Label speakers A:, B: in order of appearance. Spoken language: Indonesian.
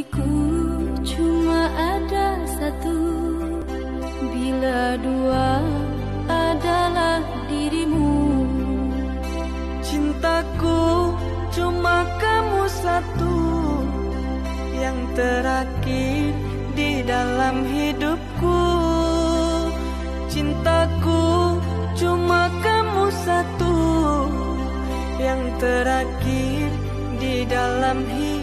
A: Bagiku cuma ada satu. Bila dua adalah dirimu
B: Cintaku cuma kamu satu. Yang terakhir di dalam hidupku Cintaku cuma kamu satu. Yang terakhir di dalam hidupku